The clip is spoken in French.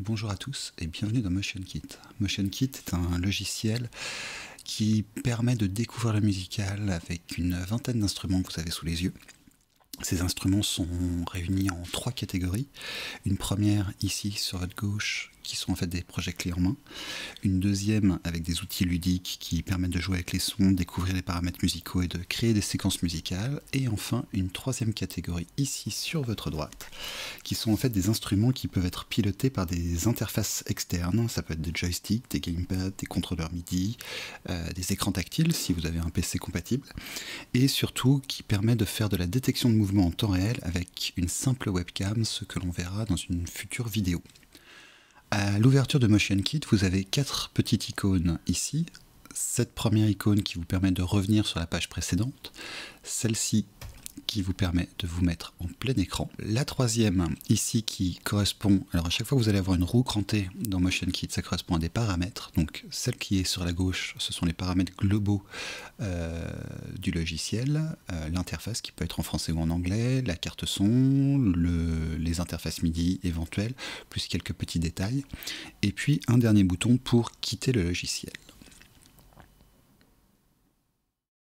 Bonjour à tous et bienvenue dans MotionKit. MotionKit est un logiciel qui permet de découvrir le musical avec une vingtaine d'instruments que vous avez sous les yeux. Ces instruments sont réunis en trois catégories. Une première ici sur votre gauche qui sont en fait des projets clés en main. Une deuxième avec des outils ludiques qui permettent de jouer avec les sons, découvrir les paramètres musicaux et de créer des séquences musicales. Et enfin une troisième catégorie ici sur votre droite qui sont en fait des instruments qui peuvent être pilotés par des interfaces externes. Ça peut être des joysticks, des gamepads, des contrôleurs MIDI, euh, des écrans tactiles si vous avez un PC compatible. Et surtout qui permet de faire de la détection de mouvement en temps réel avec une simple webcam, ce que l'on verra dans une future vidéo. À l'ouverture de MotionKit, vous avez quatre petites icônes ici. Cette première icône qui vous permet de revenir sur la page précédente, celle-ci qui vous permet de vous mettre en plein écran. La troisième, ici, qui correspond... Alors à chaque fois que vous allez avoir une roue crantée dans MotionKit, ça correspond à des paramètres. Donc celle qui est sur la gauche, ce sont les paramètres globaux euh, du logiciel. Euh, l'interface qui peut être en français ou en anglais, la carte son, les interfaces MIDI éventuelles, plus quelques petits détails. Et puis un dernier bouton pour quitter le logiciel.